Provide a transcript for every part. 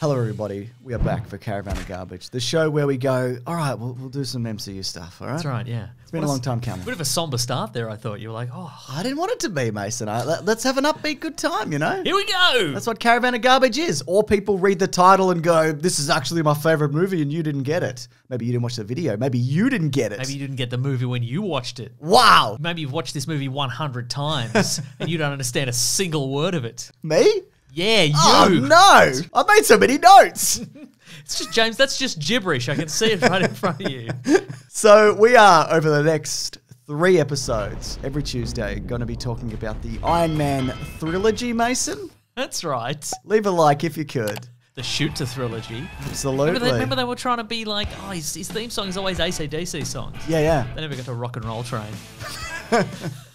Hello, everybody. We are back for Caravan of Garbage, the show where we go, all right, we'll, we'll do some MCU stuff, all right? That's right, yeah. It's been a long time coming. Bit of a somber start there, I thought. You were like, oh, I didn't want it to be, Maso. I, let, us have an upbeat good time, you know? here we go. That's what Caravan of Garbage is. Or people read the title and go, this is actually my favorite movie and you didn't get it. Maybe you didn't watch the video. Maybe you didn't get it. Maybe you didn't get the movie when you watched it. wow. Maybe you've watched this movie 100 times and you don't understand a single word of it. Me? Yeah, you. Oh, no. I made so many notes. It's just, James, that's just gibberish. I can see it right in front of you. So we are over the next three episodes every Tuesday going to be talking about the Iron Man trilogy, Maso. That's right. Leave a like if you could. The shoot to trilogy. Absolutely. Remember they, remember they were trying to be like, oh, his, his theme song is always ACDC songs. yeah, yeah. They never got to rock and roll train.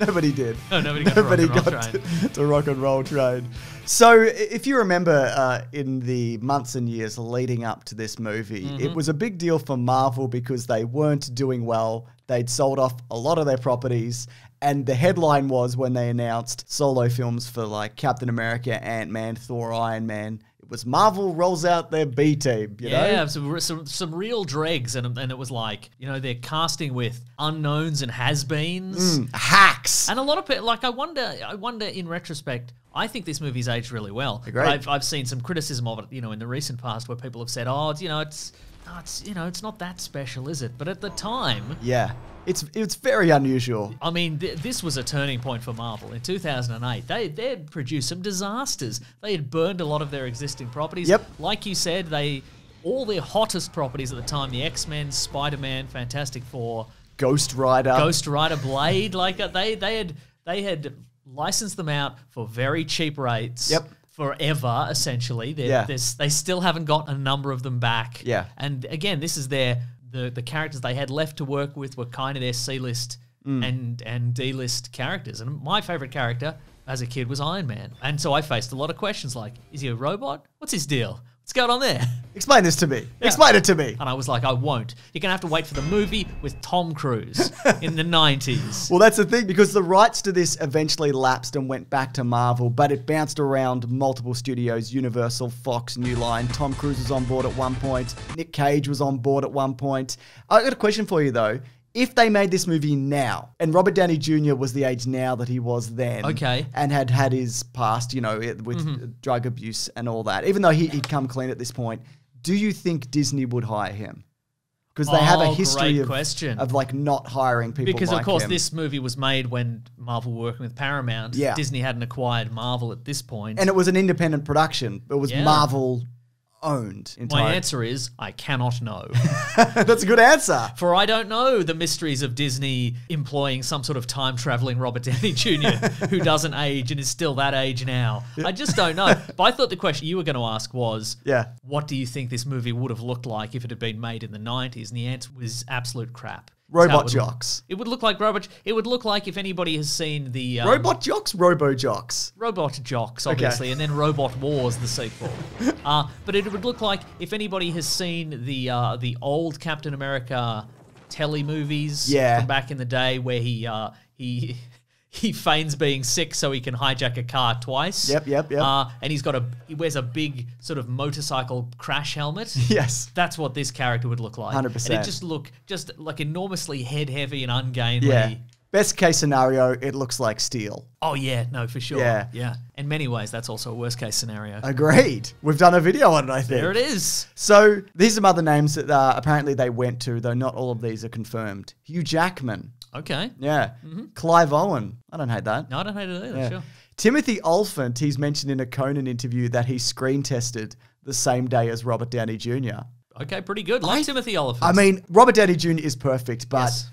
Nobody did. No, nobody got Nobody to rock and roll got train. to, to rock and roll train. So, if you remember, uh, in the months and years leading up to this movie, Mm-hmm. it was a big deal for Marvel because they weren't doing well. They'd sold off a lot of their properties, and the headline was when they announced solo films for like Captain America, Ant Man, Thor, Iron Man. Was Marvel rolls out their B team. You Yeah, know? some, some some real dregs, and and it was like you know they're casting with unknowns and has-beens, mm, hacks. and a lot of people. Like I wonder, I wonder in retrospect. I think this movie's aged really well. Agreed. I've I've seen some criticism of it, you know, in the recent past where people have said, oh, it's, you know, it's. Oh, it's you know it's not that special, is it? But at the time, yeah, it's it's very unusual. I mean, th- this was a turning point for Marvel in 2008. They they'd produced some disasters. They had burned a lot of their existing properties. Yep. Like you said, they all their hottest properties at the time: the X Men, Spider Man, Fantastic Four, Ghost Rider. Ghost Rider, Blade. Like uh, they they had they had licensed them out for very cheap rates. Yep. Forever, essentially. They're, Yeah. there's- They still haven't got a number of them back. Yeah. And again, this is their the the characters they had left to work with were kind of their C list Mm. and and D list characters. And my favorite character as a kid was Iron Man. And so I faced a lot of questions like, is he a robot? What's his deal? What's going on there? Explain this to me. Explain it to me. And I was like, I won't. You're gonna have to wait for the movie with Tom Cruise in the 90s. Well, that's the thing because the rights to this eventually lapsed and went back to Marvel, but it bounced around multiple studios Universal, Fox, New Line. Tom Cruise was on board at one point, Nick Cage was on board at one point. I got a question for you though. If they made this movie now, and Robert Downey Jr. was the age now that he was then, Okay. and had had his past, you know, it- with mm-hmm. drug abuse and all that, even though he, he'd come clean at this point, do you think Disney would hire him? Because they have a Oh, history of, question. of like not hiring people Because like of course him. this movie was made when Marvel were working with Paramount. Yeah. Disney hadn't acquired Marvel at this point. and it was an independent production. It was Yeah. Marvel owned My answer is I cannot know. That's a good answer. For I don't know the mysteries of Disney employing some sort of time traveling Robert Downey Jr. who doesn't age and is still that age now. I just don't know. But I thought the question you were going to ask was Yeah. what do you think this movie would have looked like if it had been made in the 90s? And the answer was absolute crap. Robot it would- jocks. It would look like robot. It would look like if anybody has seen the um, Robot Jox, robo jocks. Robot Jox, obviously, and then Robot Wars, the sequel. uh, but it would look like if anybody has seen the uh, the old Captain America telly movies Yeah. from back in the day, where he uh, he he feigns being sick so he can hijack a car twice. Yep, yep, yep. Uh, and he's got a he wears a big sort of motorcycle crash helmet. Yes. That's what this character would look like. 100%. It just look just like enormously head heavy and ungainly. Yeah. Best case scenario, it looks like steel. Oh yeah, no, for sure. Yeah. yeah. In many ways, that's also a worst case scenario. Agreed. We've done a video on it, I think. there it is. So these are some other names that uh, apparently they went to, though not all of these are confirmed. Hugh Jackman. Okay. Yeah. Mm-hmm. Clive Owen. I don't hate that. No, I don't hate it either. Yeah. Sure. Timothy Olyphant, he's mentioned in a Conan interview that he screen tested the same day as Robert Downey Jr. Okay, pretty good. Like I- Timothy Olyphant. I mean, Robert Downey Jr. is perfect, but Yes.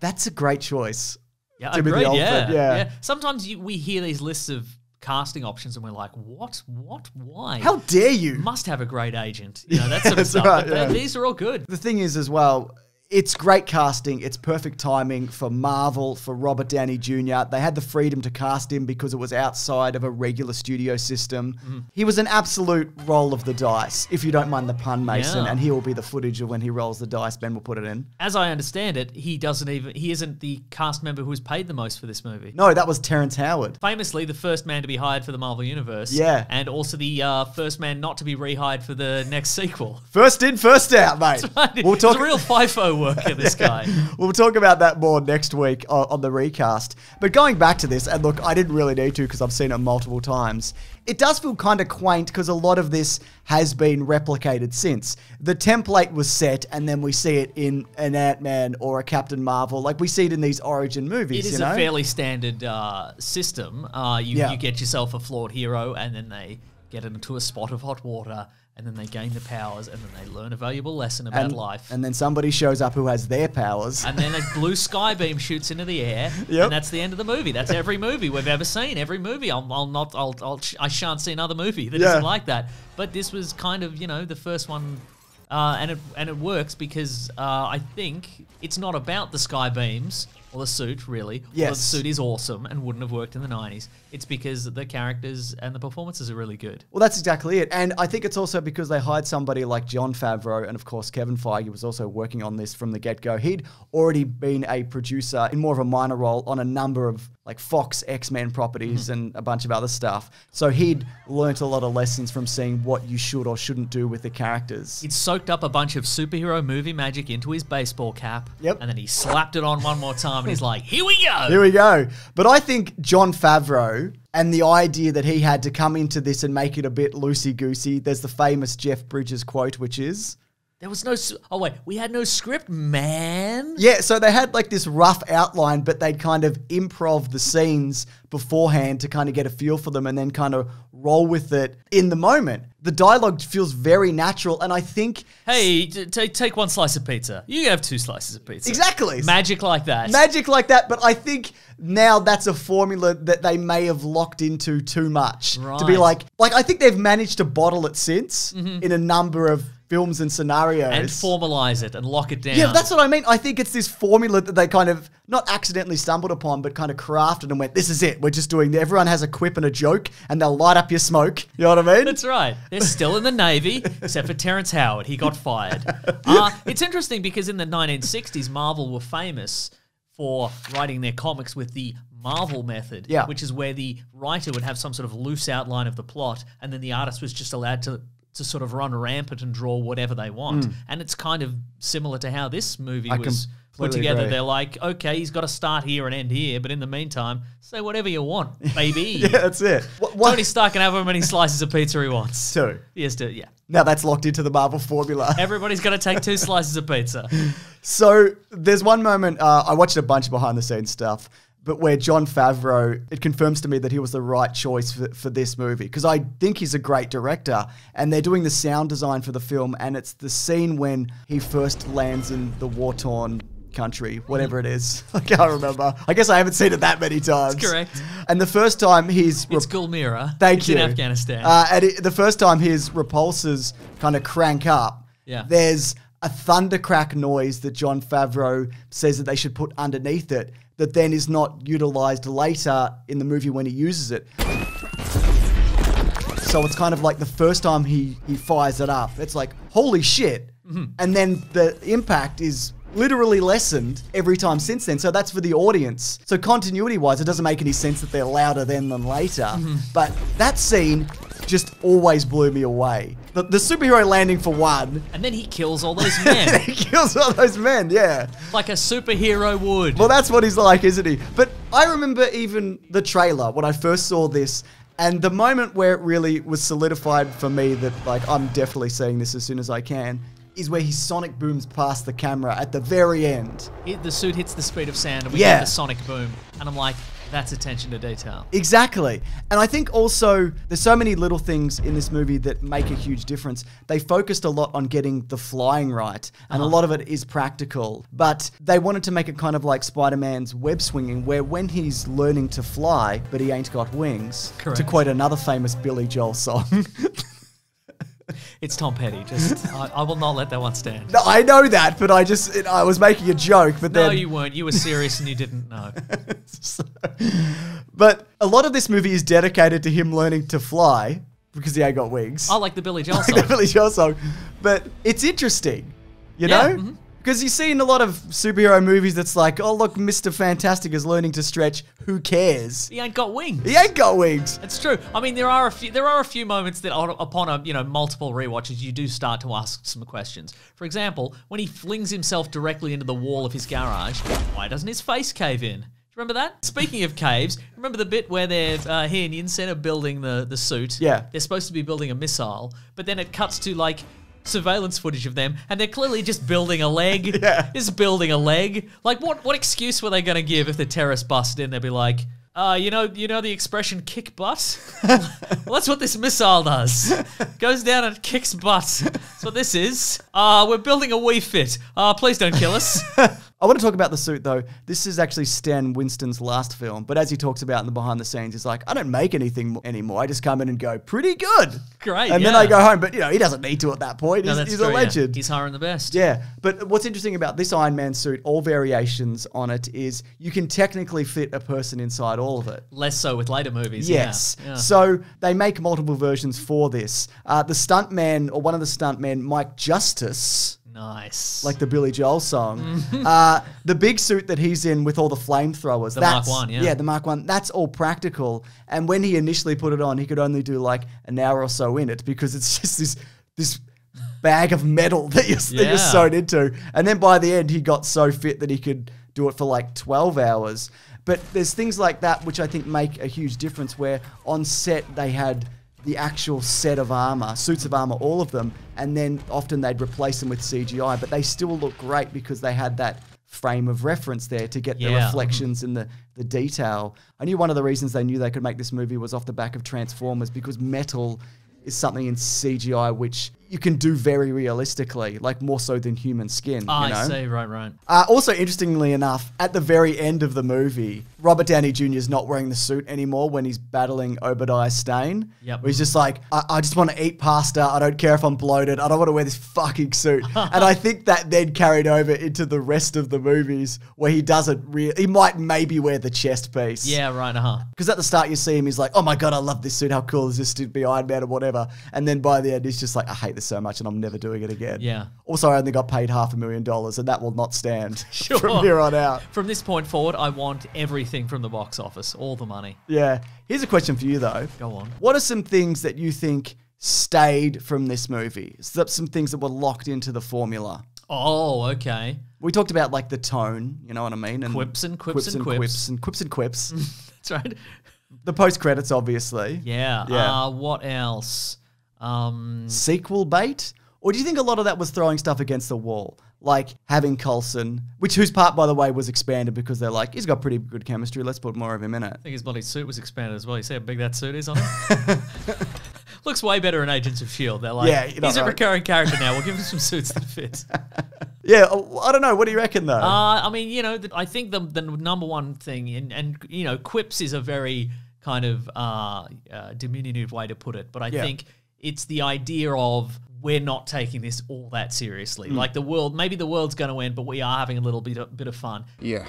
that's a great choice. yeah, Timothy agreed. Yeah, yeah. yeah. Sometimes you, we hear these lists of casting options and we're like, what? What? Why? How dare you? must have a great agent. You know, that sort of That's stuff. right, yeah. these are all good. the thing is, as well, it's great casting. It's perfect timing for Marvel, for Robert Downey Jr. They had the freedom to cast him because it was outside of a regular studio system. Mm-hmm. He was an absolute roll of the dice, if you don't mind the pun, Maso. Yeah. And here will be the footage of when he rolls the dice. Ben will put it in. As I understand it, he doesn't even he isn't the cast member who was paid the most for this movie. No, that was Terrence Howard. Famously, the first man to be hired for the Marvel Universe. Yeah. And also the uh, first man not to be rehired for the next sequel. First in, first out, mate. We'll It's a real FIFO worker, this guy. We'll talk about that more next week on, on the recast. But going back to this, and look, I didn't really need to because I've seen it multiple times. It does feel kind of quaint because a lot of this has been replicated since. The template was set, and then we see it in an Ant Man or a Captain Marvel. Like we see it in these origin movies. It is you know? a fairly standard uh, system. Uh, you, Yeah. you get yourself a flawed hero, and then they get into a spot of hot water, and then they gain the powers, and then they learn a valuable lesson about and, life. and then somebody shows up who has their powers. and then a blue sky beam shoots into the air, Yep. and that's the end of the movie. That's every movie we've ever seen. Every movie, I'll, I'll not, I'll, I'll, I shan't see another movie that Yeah. not like that. But this was kind of, you know, the first one, uh, and it and it works because uh, I think it's not about the sky beams the suit really. Yes. the suit is awesome and wouldn't have worked in the '90s. It's because the characters and the performances are really good. Well, that's exactly it. And I think it's also because they hired somebody like Jon Favreau, and of course, Kevin Feige was also working on this from the get go. He'd already been a producer in more of a minor role on a number of like Fox X Men properties hmm. and a bunch of other stuff. So he'd learnt a lot of lessons from seeing what you should or shouldn't do with the characters. He'd soaked up a bunch of superhero movie magic into his baseball cap. Yep. And then he slapped it on one more time and he's like, here we go. Here we go. But I think Jon Favreau and the idea that he had to come into this and make it a bit loosey goosey. There's the famous Jeff Bridges quote, which is. There was no. Oh wait, we had no script, man. Yeah, so they had like this rough outline, but they'd kind of improv the scenes beforehand to kind of get a feel for them and then kind of roll with it in the moment. The dialogue feels very natural, and I think Hey, take take one slice of pizza. You have two slices of pizza. exactly Magic like that. magic like that. But I think now that's a formula that they may have locked into too much to be like, like I think they've managed to bottle it since mm-hmm. in a number of films and scenarios and formalize it and lock it down. Yeah, that's what I mean. I think it's this formula that they kind of not accidentally stumbled upon, but kind of crafted and went, "This is it. We're just doing. Everyone has a quip and a joke, and they'll light up your smoke." You know what I mean? That's right. They're still in the Navy, except for Terrence Howard. He got fired. Uh, it's interesting because in the 1960s, Marvel were famous for writing their comics with the Marvel method, Yeah. which is where the writer would have some sort of loose outline of the plot, and then the artist was just allowed to to sort of run rampant and draw whatever they want. And it's kind of similar to how this movie. I was put together. agree. They're like, okay, he's got to start here and end here, but in the meantime, say whatever you want, baby. yeah, that's it. What, what, Tony Stark can have how many slices of pizza he wants. two. He has to, yeah. Now that's locked into the Marvel formula. Everybody's got to take two slices of pizza. So there's one moment uh, I watched a bunch of behind the scenes stuff, but where Jon Favreau it confirms to me that he was the right choice for, for this movie because I think he's a great director, and they're doing the sound design for the film, and it's the scene when he first lands in the war torn country, whatever it is. I can't remember. I guess I haven't seen it that many times. correct. And the first time he's It's Gulmira. Thank it's you. in Afghanistan. Uh, and it, the first time his repulsors kind of crank up, Yeah. there's a thundercrack noise that Jon Favreau says that they should put underneath it that then is not utilized later in the movie when he uses it. So it's kind of like the first time he, he fires it up, it's like, holy shit. Mm-hmm. And then the impact is literally lessened every time since then. So that's for the audience. So continuity wise, it doesn't make any sense that they're louder then than later. Mm-hmm. But that scene just always blew me away. The, the superhero landing for one, and then he kills all those men he kills all those men, yeah. like a superhero would. Well, that's what he's like, isn't he? But I remember even the trailer when I first saw this, and the moment where it really was solidified for me that, like, I'm definitely seeing this as soon as I can, is where he sonic booms past the camera at the very end. It- the suit hits the speed of sound and we Yeah. get the sonic boom. And I'm like, that's attention to detail. Exactly. And I think also there's so many little things in this movie that make a huge difference. They focused a lot on getting the flying right, and a uh-huh. lot of it is practical. But they wanted to make it kind of like Spider Man's web swinging, where when he's learning to fly, but he ain't got wings, Correct. to quote another famous Billy Joel song. It's Tom Petty. Just I, I will not let that one stand. No, I know that, but I just it, I was making a joke. But No, then, you weren't. You were serious and you didn't know. but a lot of this movie is dedicated to him learning to fly because he ain't got wings. I like the Billy Joel the song. Billy Joel song. But it's interesting, you Yeah, know? mhm. Because you see in a lot of superhero movies that's like, oh, look, Mr. Fantastic is learning to stretch. Who cares? He ain't got wings. He ain't got wings. It's true. I mean, there are a few. There are a few moments that, upon a you know multiple rewatches, you do start to ask some questions. For example, when he flings himself directly into the wall of his garage, why doesn't his face cave in? Do you remember that? Speaking of caves, remember the bit where they're uh, he and Yinsen are building the the suit? Yeah. They're supposed to be building a missile, but then it cuts to like surveillance footage of them and they're clearly just building a leg Yeah. just building a leg like what what excuse were they going to give if the terrorists busted in they'd be like uh, you know, you know the expression "kick butt." well, that's what this missile does. Goes down and kicks butt. That's what this is. Uh, we're building a Wii Fit. Uh, please don't kill us. I want to talk about the suit though. This is actually Stan Winston's last film, but as he talks about in the behind the scenes, he's like, I don't make anything anymore. I just come in and go, pretty good. Great, And then. I go home, but you know, he doesn't need to at that point. No, he's he's true, a yeah. legend. He's hiring the best. Yeah, but what's interesting about this Iron Man suit, all variations on it, is you can technically fit a person inside all of it. Less so with later movies. yeah. Yes. Yeah. So they make multiple versions for this. Uh, the stuntman, or one of the stuntmen, Mike Justice, Nice. like the Billy Joel song, uh, the big suit that he's in with all the flamethrowers. The Mark One, yeah. Yeah, the Mark One. That's all practical. And when he initially put it on, he could only do like an hour or so in it because it's just this this bag of metal that you're, that you're sewn into. And then by the end, he got so fit that he could do it for like 12 hours. But there's things like that which I think make a huge difference where on set they had the actual set of armor, suits of armor, all of them, and then often they'd replace them with CGI, but they still look great because they had that frame of reference there to get the reflections and the, the detail. I knew one of the reasons they knew they could make this movie was off the back of Transformers because metal is something in CGI which you can do very realistically, like more so than human skin. Ah, you know? I see. Right, right. Uh, also, interestingly enough, at the very end of the movie, Robert Downey Jr. is not wearing the suit anymore when he's battling Obadiah Stane. Yep. Where he's just like, I, I just want to eat pasta. I don't care if I'm bloated. I don't want to wear this fucking suit. and I think that then carried over into the rest of the movies where he doesn't really, he might maybe wear the chest piece. Yeah, right. Uh huh. Because at the start you see him, he's like, "Oh my god, I love this suit. How cool is this to be Iron Man or whatever?" And then by the end, he's just like, "I hate this so much, and I'm never doing it again." Yeah. Also, I only got paid half a million dollars, and that will not stand Sure. from here on out. From this point forward, I want everything from the box office, all the money. Yeah. Here's a question for you though. Go on. What are some things that you think stayed from this movie? So some things that were locked into the formula. Oh, okay. We talked about like the tone, you know what I mean? And Quips and quips and quips. quips and quips and quips. That's right. the post credits, obviously. Yeah. Yeah. Uh, what else? Um, sequel bait? Or do you think a lot of that was throwing stuff against the wall? Like having Coulson, which whose part, by the way, was expanded because they're like, he's got pretty good chemistry. Let's put more of him in it. I think his bloody suit was expanded as well. You see how big that suit is on him? Looks way better in Agents of S.H.I.E.L.D. They're like, Yeah, he's a recurring character now. We'll give him some suits that fit. Yeah, uh, I don't know. What do you reckon though? Uh, I mean, you know, I think the the number one thing, and and you know, quips is a very kind of uh, uh, diminutive way to put it, but I Yeah. think it's the idea of we're not taking this all that seriously. Mm. Like the world, maybe the world's going to end, but we are having a little bit of, bit of fun, Yeah,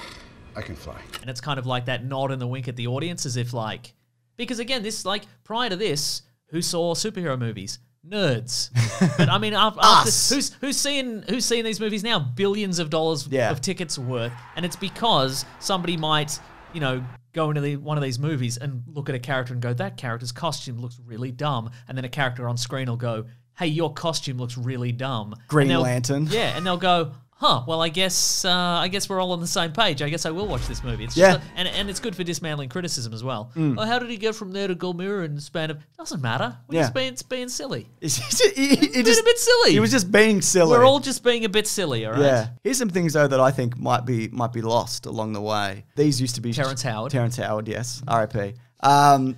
I can fly. and it's kind of like that nod and the wink at the audience, as if like, because again, this like prior to this, who saw superhero movies? Nerds, but I mean, after, after, who's who's seeing who's seeing these movies now? Billions of dollars Yeah. of tickets worth, and it's because somebody might, you know, go into the, one of these movies and look at a character and go, "That character's costume looks really dumb," and then a character on screen will go, "Hey, your costume looks really dumb." Green Lantern. Yeah, and they'll go. Huh. Well, I guess uh, I guess we're all on the same page. I guess I will watch this movie. It's Yeah. a- and and it's good for dismantling criticism as well. Mm. Oh, how did he go from there to Gulmira in the span of? Doesn't matter. We're Yeah. just being being silly. It's- Being just, a bit silly. He was just being silly. We're all just being a bit silly, all right? Yeah. Here's some things though that I think might be might be lost along the way. These used to be Terrence Howard. Terrence Howard, yes. R.I.P. Um,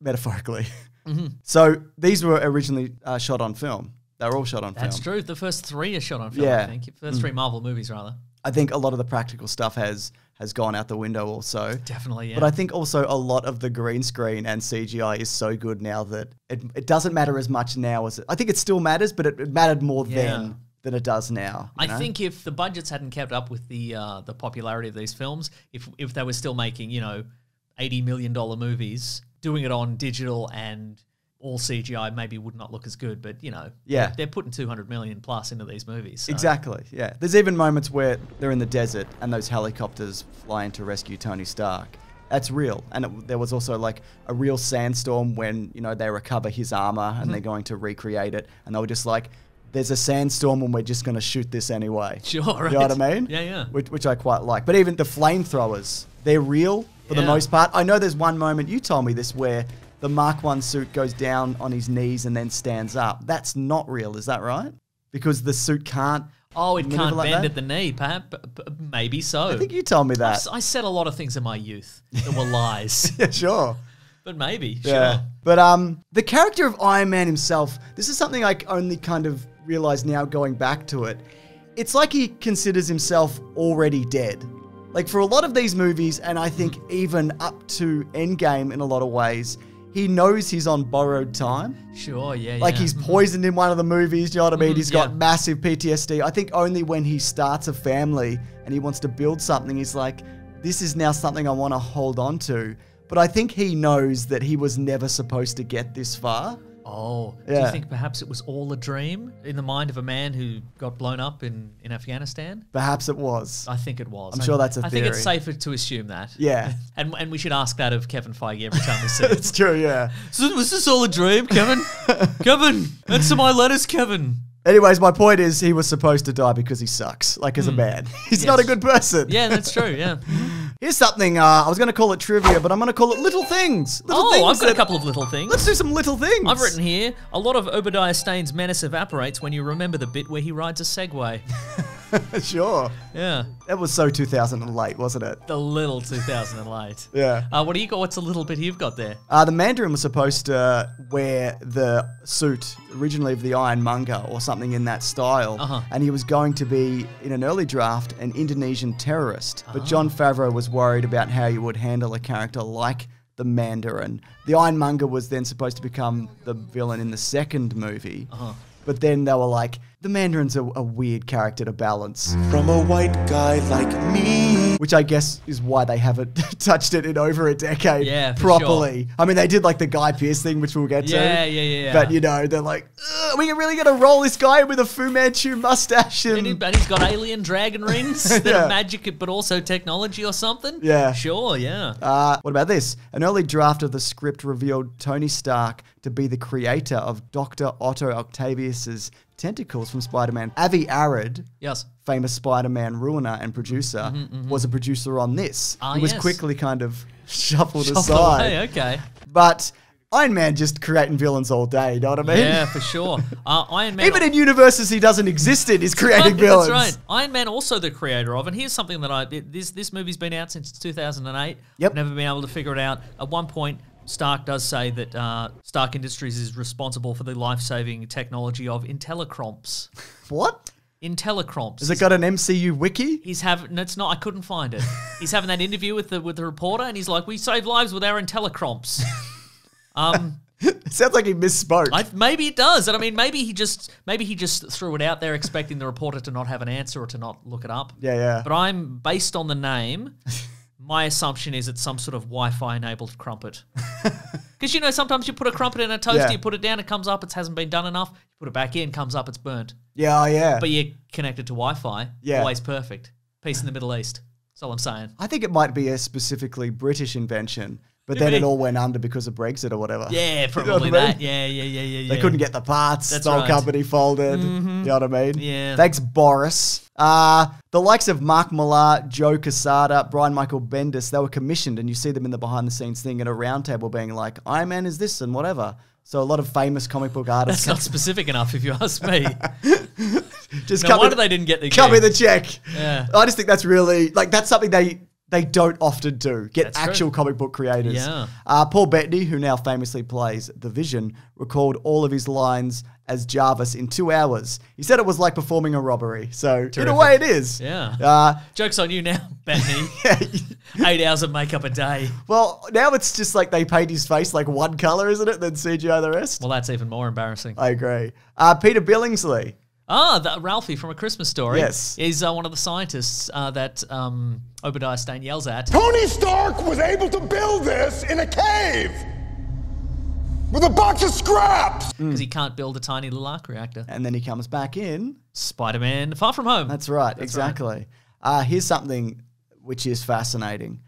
metaphorically. Mm-hmm. So these were originally uh, shot on film. They were all shot on film. That's film. true. The first three are shot on film, Yeah. I think. First three Marvel movies, rather. I think a lot of the practical stuff has has gone out the window also. Definitely, yeah. But I think also a lot of the green screen and CGI is so good now that it, it doesn't matter as much now as it, I think it still matters, but it, it mattered more Yeah. then than it does now. I know? think if the budgets hadn't kept up with the uh, the popularity of these films, if if they were still making you know eighty million dollar movies, doing it on digital and all CGI maybe would not look as good. But you know, Yeah. they're, they're putting two hundred million plus into these movies. so- Exactly. Yeah. There's even moments where they're in the desert and those helicopters fly in to rescue Tony Stark. That's real. And it, there was also like a real sandstorm when, you know, they recover his armor and Mm-hmm. they're going to recreate it. And they were just like, there's a sandstorm and we're just going to shoot this anyway. Sure, Right. You know what I mean? Yeah, yeah. Which, which I quite like. But even the flamethrowers, they're real for the most part. I know there's one moment, you told me this, where the Mark 1 suit goes down on his knees and then stands up. That's not real, is that right? Because the suit can't. Oh, it can't like bend that? at the knee, perhaps. Maybe so. I think you told me that. s- I said a lot of things in my youth that were lies, yeah, sure. but maybe. Yeah. Sure. But um, the character of Iron Man himself, this is something I only kind of realize now going back to it. It's like he considers himself already dead. Like for a lot of these movies, and I think even up to Endgame in a lot of ways, he knows he's on borrowed time. Sure. Yeah. Like yeah. he's poisoned in one of the movies, you know what I mean? Mhm, He's got massive PTSD. I think only when he starts a family and he wants to build something, he's like, this is now something I want to hold on to. But I think he knows that he was never supposed to get this far. Oh, do you think perhaps it was all a dream in the mind of a man who got blown up in, in Afghanistan? Perhaps it was. I think it was. I'm I- sure that's a I think it's safer to assume that. Yeah. And and we should ask that of Kevin Feige every time we see it. it's true, yeah. So was this all a dream, Kevin? Kevin, answer my letters, Kevin. Anyways, my point is he was supposed to die because he sucks, like as a hmm. man. He's not a good person. Yeah, that's true. Yeah. Here's something, uh, I was going to call it trivia, but I'm going to call it little things. Little oh, things I've got a couple of little things. Let's do some little things. I've written here a lot of Obadiah Stane's menace evaporates when you remember the bit where he rides a Segway. sure. Yeah, That was so 2008, wasn't it? the little 2008. Yeah. Uh, what do you got? What's a little bit you've got there? Uh, the Mandarin was supposed to wear the suit originally of the Ironmonger or something in that style, Uh-huh. and he was going to be in an early draft an Indonesian terrorist. But Ah. Jon Favreau was worried about how you would handle a character like the Mandarin. The Ironmonger was then supposed to become the villain in the second movie. Uh-huh. But then they were like, the Mandarin's a, a weird character to balance. From a white guy like me. Which I guess is why they haven't touched it in over a decade Yeah, for properly. I mean, they did like the Guy Pearce thing, which we'll get to. Yeah, yeah, yeah, yeah. But you know, they're like, "Ugh, we really gonna roll this guy with a Fu Manchu mustache and, And, he, and he's got alien dragon rings that Yeah. are magic, but also technology or something. Yeah. sure, yeah. Uh, what about this? An early draft of the script revealed Tony Stark to be the creator of Dr. Otto Octavius's tentacles from Spider-Man. Avi Arad, yes. famous Spider-Man ruiner and producer, was a producer on this. Mm-hmm, Ah, he was yes. quickly kind of shuffled, Shuffle aside. away, okay. But Iron Man just creating villains all day, you know what I mean? Yeah, for sure. Uh, Iron Man. Even in universes he doesn't exist in, he's creating villains. That's right. Iron Man also the creator of, and here's something that I this this movie's been out since 2008. Yep. I've never been able to figure it out. At one point, Stark does say that uh, Stark Industries is responsible for the life-saving technology of Intellicromps. What? Intellicromps. Has it got an MCU wiki? He's having. It's not. I couldn't find it. He's having that interview with the with the reporter, and he's like, "We save lives with our Intellicromps." um. It sounds like he misspoke. I, maybe it does, and I mean, maybe he just maybe he just threw it out there, expecting the reporter to not have an answer or to not look it up. yeah, yeah. But I'm based on the name. My assumption is it's some sort of Wi-Fi enabled crumpet. Because you know, sometimes you put a crumpet in a toaster, Yeah. you put it down, it comes up, it hasn't been done enough. You put it back in, comes up, it's burnt. yeah, oh, yeah. But you're connected to Wi-Fi. Yeah. always perfect. Peace in the Middle East. That's all I'm saying. I think it might be a specifically British invention, but then it all went under because of Brexit or whatever. Yeah, You know what I probably mean? that. Yeah, yeah, yeah, yeah. They yeah. couldn't get the parts. That's the whole right. Mm-hmm. company folded. You know what I mean? Yeah. Thanks, Boris. Uh, the likes of Mark Millar, Joe Quesada, Brian Michael Bendis, they were commissioned, and you see them in the behind the scenes thing at a roundtable being like, Iron Man is this and whatever. So a lot of famous comic book artists That's not specific enough, if you ask me. just No wonder me, they didn't get the cut me the check. Yeah. I just think that's really, like, that's something they they don't often do. Get That's true. actual comic book creators. Yeah. Uh, Paul Bettany, who now famously plays the Vision, recalled all of his lines as Jarvis in two hours. He said it was like performing a robbery. So in a Terrific. way, it is. Yeah. Uh, Joke's on you now, Bettany. yeah. Eight hours of makeup a day. Well, now it's just like they paint his face like one color, isn't it? Then CGI the rest. Well, that's even more embarrassing. I agree. Uh, Peter Billingsley. Ah, that Ralphie from A Christmas Story. Yes. Is uh, one of the scientists uh, that um, Obadiah Stane yells at. Tony Stark was able to build this in a cave with a box of scraps. Because he can't build a tiny little arc reactor. And then he comes back in. Spider Man Far From Home. That's right, That's exactly. Uh, here's something which is fascinating.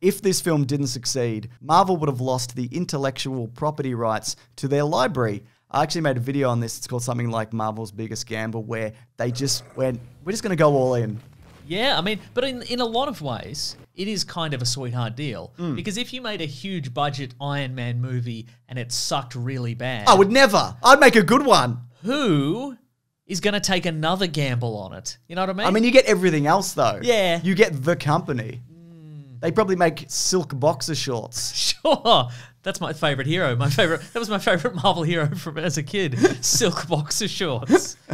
If this film didn't succeed, Marvel would have lost the intellectual property rights to their library. I actually made a video on this. It's called something like Marvel's Biggest Gamble, where they just went, we're just going to go all in. Yeah, I mean, but in, in a lot of ways, it is kind of a sweetheart deal. Mm. Because if you made a huge budget Iron Man movie and it sucked really bad, I would never. I'd make a good one. who is going to take another gamble on it? You know what I mean? I mean, you get everything else though. Yeah. You get the company. They probably make silk boxer shorts. Sure. That's my favorite hero. My favorite that was my favorite Marvel hero from as a kid. Silk boxer shorts.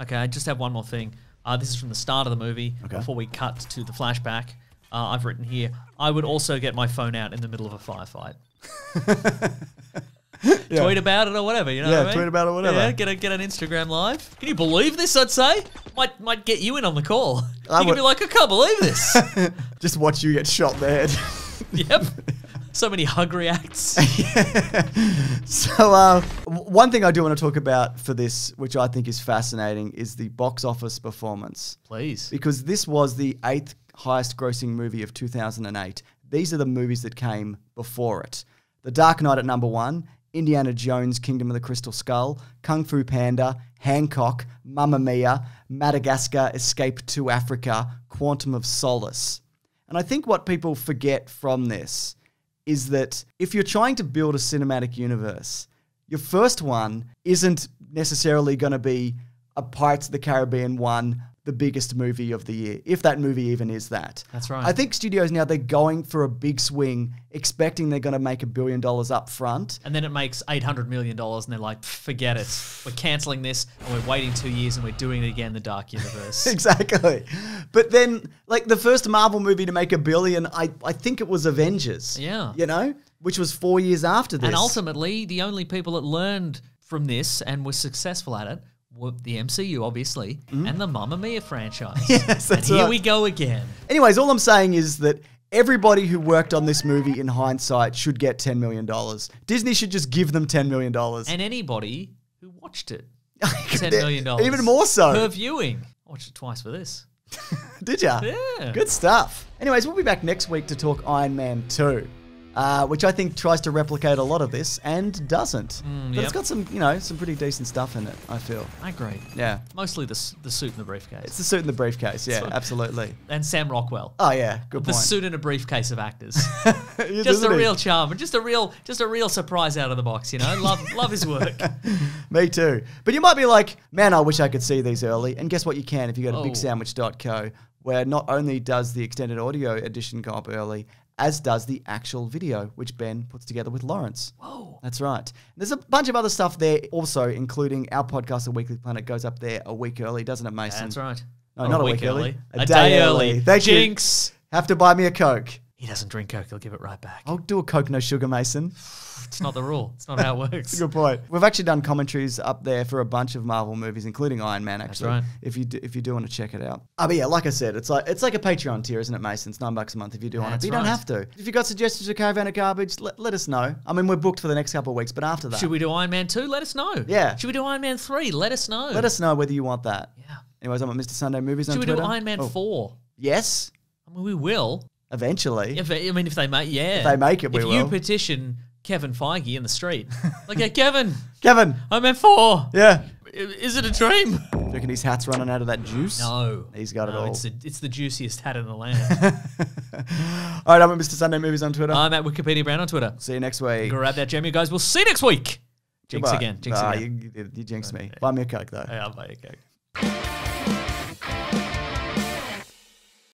Okay, I just have one more thing. Uh, this is from the start of the movie. Okay. Before we cut to the flashback, uh, I've written here. I would also get my phone out in the middle of a firefight. Tweet about it or whatever, you know Yeah, what I mean? tweet about it or whatever. Yeah, get a, get an Instagram live. Can you believe this? I'd say might might get you in on the call. I you would- be like, I can't believe this. Just watch you get shot in the head. yep. So many hug reacts. So, uh, one thing I do want to talk about for this, which I think is fascinating, is the box office performance. Please. Because this was the eighth highest grossing movie of 2008. These are the movies that came before it The Dark Knight at number one, Indiana Jones, Kingdom of the Crystal Skull, Kung Fu Panda, Hancock, Mamma Mia, Madagascar, Escape to Africa, Quantum of Solace. And I think what people forget from this is that if you're trying to build a cinematic universe, your first one isn't necessarily going to be a Pirates of the Caribbean one, the biggest movie of the year, if that movie even is that. That's right. I think studios now they're going for a big swing, expecting they're going to make a billion dollars up front. And then it makes eight hundred million dollars, and they're like, "Forget it. We're canceling this, and we're waiting two years, and we're doing it again." The Dark Universe. Exactly. But then, like the first Marvel movie to make a billion, I, I think it was Avengers. Yeah. You know? Which was four years after this. and ultimately, the only people that learned from this and were successful at it the MCU, obviously, mm-hmm. and the Mamma Mia franchise. Yes, and here right. we go again. Anyways, all I'm saying is that everybody who worked on this movie in hindsight should get $10 million. Disney should just give them $10 million. And anybody who watched it, ten million dollars, Even more so. per viewing. I watched it twice for this. Did ya? Yeah. Good stuff. Anyways, we'll be back next week to talk Iron Man 2. Uh, which I think tries to replicate a lot of this and doesn't. but Mm, yep. it's got some, you know, some pretty decent stuff in it. I feel. I agree. Yeah, Mostly the the suit and the briefcase, it's the suit in the briefcase. Yeah, what- absolutely. and Sam Rockwell. Oh yeah, good the point. suit and a briefcase of actors. Just a real charm, and just a real, just a real surprise out of the box. You know, love, love his work. Me too. But you might be like, man, I wish I could see these early. And guess what? You can if you go to Oh. bigsandwich.co, where not only does the extended audio edition go up early, as does the actual video, which Ben puts together with Laurence. Whoa. That's right. There's a bunch of other stuff there also, including our podcast, The Weekly Planet, goes up there a week early, doesn't it, Maso? That's right. No, Or not a week early. A, day, early. Thank you. Jinx. Have to buy me a Coke. He doesn't drink Coke. He'll give it right back. I'll do a Coke, no sugar, Maso. It's not the rule. It's not how it works. Good point. We've actually done commentaries up there for a bunch of Marvel movies, including Iron Man. Actually, right. if you do, if you do want to check it out. Oh, but yeah, like I said, it's like it's like a Patreon tier, isn't it, Maso? It's nine bucks a month if you do want it. But you don't have to. If you got suggestions for Caravan of Garbage, let, let us know. I mean, we're booked for the next couple of weeks, but after that, Should we do Iron Man 2? Let us know. Yeah. Should we do Iron Man 3? Let us know. let us know whether you want that. Yeah. Anyways, I'm at Mr. Sunday Movies on Should we do Iron Man Oh, 4? Yes, I mean, we will. Eventually. If I mean, if they make, yeah. If they make it, we If you petition Kevin Feige in the street, like, yeah, Kevin, Kevin, I'm Man 4. Yeah. Is it a dream? Do you reckon his hat's running out of that juice? No. He's got it all. It's the, it's the juiciest hat in the land. All right, I'm at Mr. Sunday Movies on Twitter. I'm at Wikipedia Brown on Twitter. See you next week. Grab that gem, you guys. We'll see you next week. Jinx Goodbye. again. Jinx Ah, again. You, you, jinxed me. Buy me a Coke, though. Hey, I'll buy you a cake.